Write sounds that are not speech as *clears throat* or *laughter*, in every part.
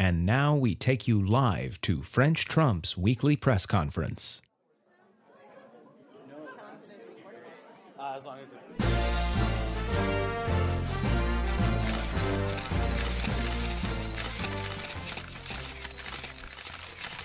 And now we take you live to French Trump's weekly press conference.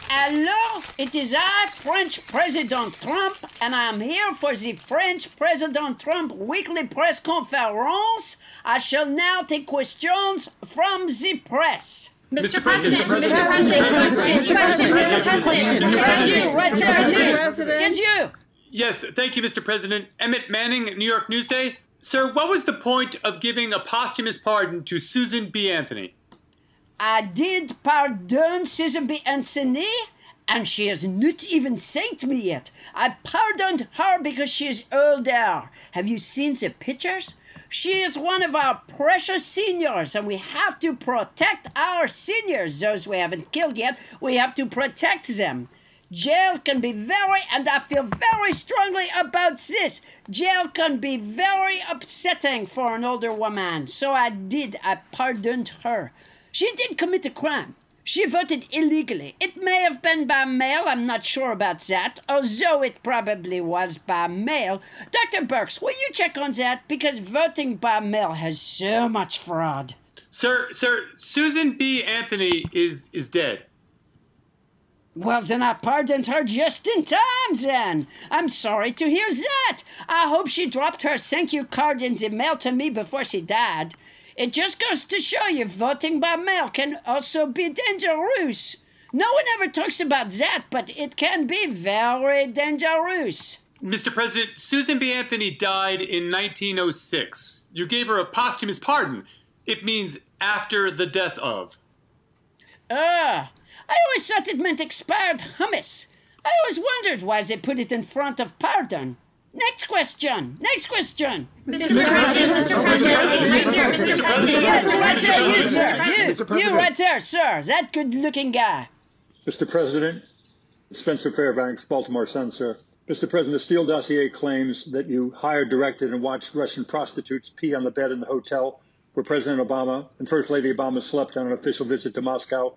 Hello, it is I, French President Trump, and I am here for the French President Trump weekly press conference. I shall now take questions from the press. Mr. President, Mr. President, Mr. President, Mr. President, Mr. President, Right there, you. It's you. Yes, thank you, Mr. President. Emmett Manning, New York Newsday. Sir, what was the point of giving a posthumous pardon to Susan B. Anthony? I did pardon Susan B. Anthony, and she has not even thanked me yet. I pardoned her because she is older. Have you seen the pictures? She is one of our precious seniors, and we have to protect our seniors, those we haven't killed yet. We have to protect them. Jail can be very, and I feel very strongly about this. Jail can be very upsetting for an older woman. So I did. I pardoned her. She did commit a crime. She voted illegally. It may have been by mail, I'm not sure about that, although it probably was by mail. Dr. Birx, will you check on that? Because voting by mail has so much fraud. Sir, sir, Susan B. Anthony is is dead. Well, then I pardoned her just in time, then. I'm sorry to hear that. I hope she dropped her thank you card in the mail to me before she died. It just goes to show you voting by mail can also be dangerous. No one ever talks about that, but it can be very dangerous. Mr. President, Susan B. Anthony died in 1906. You gave her a posthumous pardon. It means after the death of. Ah, I always thought it meant expired hummus. I always wondered why they put it in front of pardon. Next question. Next question. Mr. President, Mr. President, Mr. President. Yes, right there, you, sir. You, you right there, sir. That good-looking guy. Mr. President, Spencer Fairbanks, Baltimore Sun, sir. Mr. President, the Steele dossier claims that you hired, directed, and watched Russian prostitutes pee on the bed in the hotel where President Obama and First Lady Obama slept on an official visit to Moscow.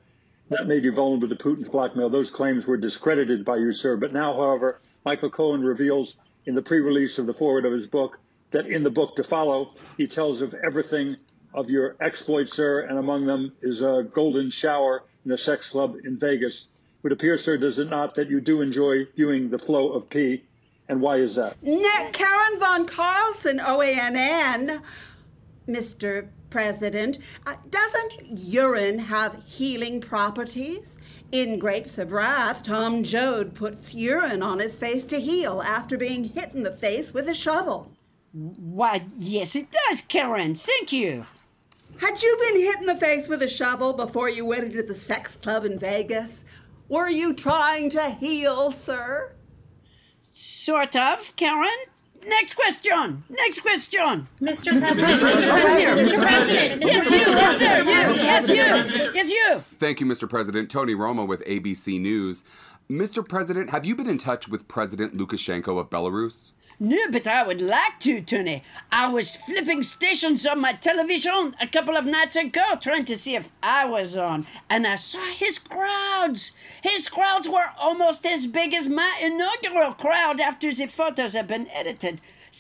That made you vulnerable to Putin's blackmail. Those claims were discredited by you, sir. But now, however, Michael Cohen reveals in the pre-release of the foreword of his book that in the book to follow, he tells of everything of your exploits, sir, and among them is a golden shower in a sex club in Vegas. It would appear, sir, does it not, that you do enjoy viewing the flow of pee, and why is that? Karen von Carlson, OANN, Mr. President, uh, doesn't urine have healing properties? In Grapes of Wrath, Tom Joad puts urine on his face to heal after being hit in the face with a shovel. Why, yes, it does, Karen. Thank you. Had you been hit in the face with a shovel before you went into the sex club in Vegas? Were you trying to heal, sir? Sort of, Karen. Next question. Next question. Mr. President, Mr. President, Mr. President, Yes, you. Yes, sir. Yes, you. Yes, you. Thank you, Mr. President. Tony Romo with ABC News. Mr. President, have you been in touch with President Lukashenko of Belarus? No, but I would like to, Tony. I was flipping stations on my television a couple of nights ago trying to see if I was on, and I saw his crowds. His crowds were almost as big as my inaugural crowd after the photos had been edited.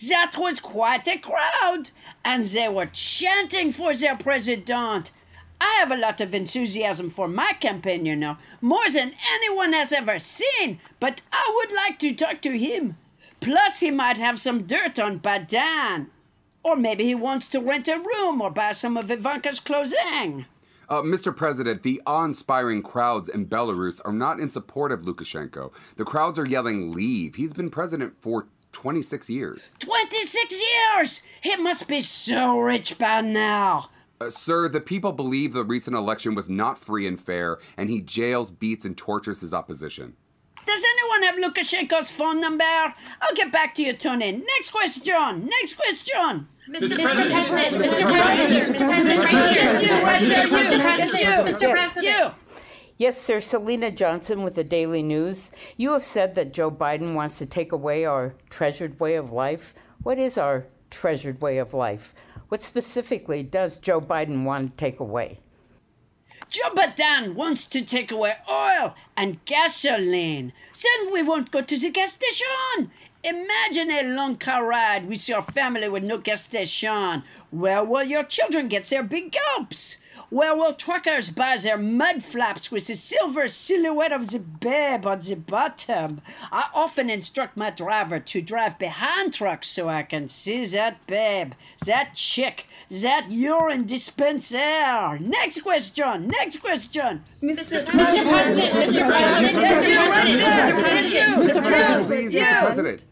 That was quite a crowd, and they were chanting for their president. I have a lot of enthusiasm for my campaign, you know, more than anyone has ever seen, but I would like to talk to him. Plus, he might have some dirt on Badan. Or maybe he wants to rent a room or buy some of Ivanka's clothing. Uh, Mr. President, the awe-inspiring crowds in Belarus are not in support of Lukashenko. The crowds are yelling, leave. He's been president for 26 years. 26 years! He must be so rich by now. Uh, sir, the people believe the recent election was not free and fair, and he jails, beats, and tortures his opposition. Does anyone have Lukashenko's phone number? I'll get back to you, Tony. Next question. Next question. Mr. President, Mr. President, Mr. President, right here. Yes, you, right there, you. Mr. Yes, you. President, Mr. Yes, President. you. Yes, sir. Selena Johnson with the Daily News. You have said that Joe Biden wants to take away our treasured way of life. What is our treasured way of life? What specifically does Joe Biden want to take away? Joe Biden wants to take away oil and gasoline. Then we won't go to the gas station. Imagine a long car ride with your family with no gas station. Where will your children get their big gulps? Where will truckers buy their mud flaps with the silver silhouette of the babe on the bottom? I often instruct my driver to drive behind trucks so I can see that babe, that chick, that urine dispenser. Next question, next question. Mr. Mr. President, Mr. President, Mr. President, Mr. President, Yes, you, Mr. right Please, there. Mr. You. President.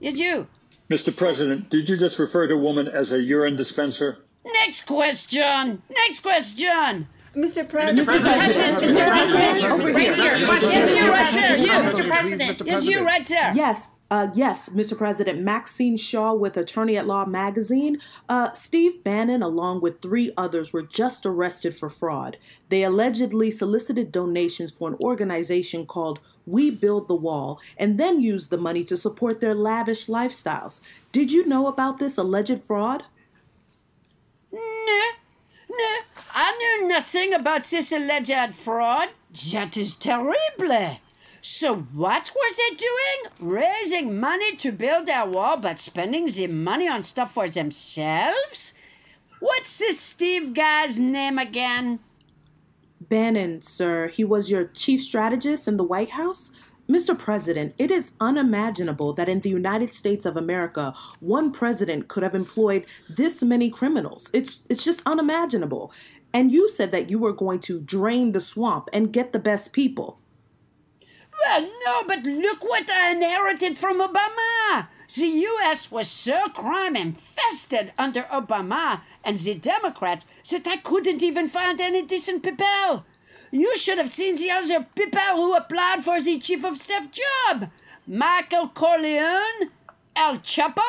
It's you. Mr. President, did you just refer to a woman as a urine dispenser? Next question. Next question. Mr. President. President, Mr. President, right here, question. Yes, you right there. You. Mr. President. Mr. Yes, you right there. Yes, uh, yes, Mr. President. Maxine Shaw with Attorney at Law magazine. Uh, Steve Bannon, along with three others, were just arrested for fraud. They allegedly solicited donations for an organization called We Build the Wall and then used the money to support their lavish lifestyles. Did you know about this alleged fraud? No, no, I knew nothing about this alleged fraud. That is terrible. So what was it doing? Raising money to build their wall, but spending the money on stuff for themselves? What's this Steve guy's name again? Bannon, sir, he was your chief strategist in the White House? Mr. President, it is unimaginable that in the United States of America, one president could have employed this many criminals. It's it's just unimaginable. And you said that you were going to drain the swamp and get the best people. Well, no, but look what I inherited from Obama. The U.S. was so crime infested under Obama and the Democrats that I couldn't even find any decent people. You should have seen the other people who applied for the chief of staff job. Michael Corleone, El Chapo.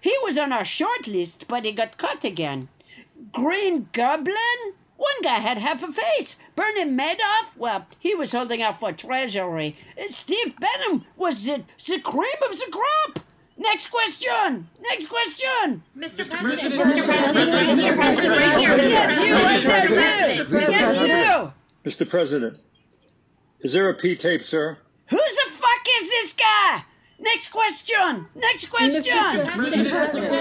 He was on our short list, but he got caught again. Green Goblin? One guy had half a face. Bernie Madoff? Well, he was holding out for treasury. Uh, Steve Benham was the, the cream of the crop. Next question. Next question. Mr. President, Mr. President, Mr. President, right here, Yes, you, right Mr. there, you. President. Yes, you. Mr. President, is there a P tape, sir? Who the fuck is this guy? Next question. Next question. Mr. President,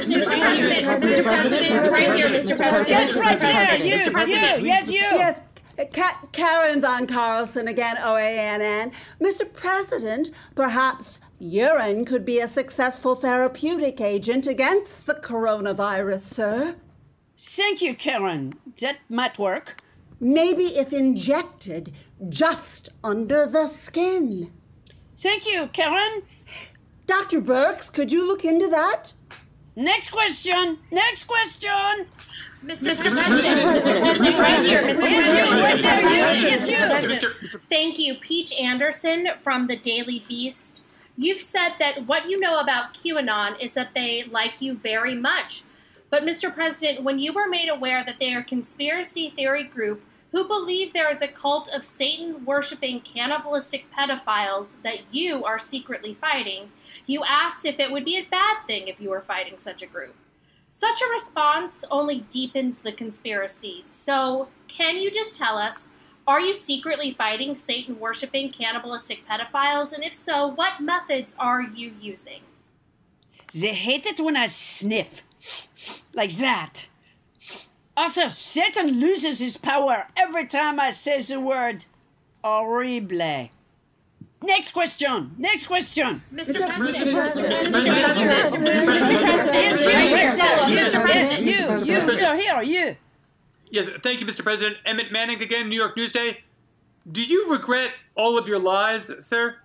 Mr. President, right here, Mr. President, Yes, right there. You, Mr. you. Yes, you. Yes, Ka- Karen Von Carlson again, OANN. Mr. President, perhaps urine could be a successful therapeutic agent against the coronavirus, sir. Thank you, Karen. That might work. Maybe if injected just under the skin. Thank you, Karen. Dr. Birx, could you look into that? Next question. Next question. Mr. President, Mr. President, right here, Mr. Yes, you. Right there, you. Yes, you. Mr. President. Thank you, Peach Anderson from the Daily Beast. You've said that what you know about QAnon is that they like you very much. But, Mr. President, when you were made aware that they are a conspiracy theory group who believe there is a cult of Satan worshiping cannibalistic pedophiles that you are secretly fighting, you asked if it would be a bad thing if you were fighting such a group. Such a response only deepens the conspiracy. So, can you just tell us are you secretly fighting Satan worshiping cannibalistic pedophiles? And if so, what methods are you using? They hate it when I sniff. Like that. Also, Satan loses his power every time I say the word horrible. Next question. Next question. Mr. President, Yes, you, right there. Mr. President, you, you, you're here, you. Yes, thank you, Mr. President. Emmett Manning again, New York Newsday. Do you regret all of your lies, sir?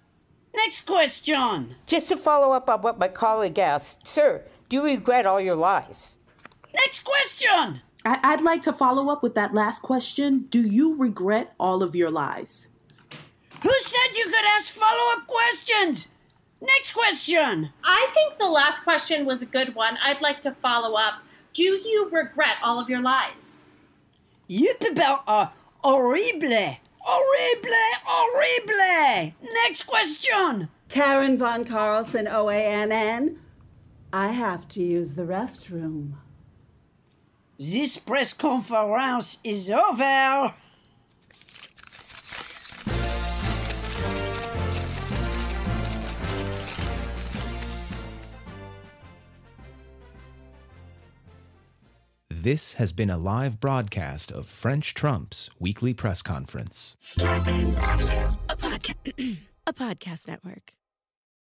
Next question. Just to follow up on what my colleague asked, sir, do you regret all your lies? Next question. I- I'd like to follow up with that last question. Do you regret all of your lies? Who said you could ask follow up questions? Next question. I think the last question was a good one. I'd like to follow up. Do you regret all of your lies? You people are horrible. Horrible, horrible. Next question. Karen Von Carlson, OANN. I have to use the restroom. This press conference is over. This has been a live broadcast of French Trump's weekly press conference. *clears throat* A podcast network.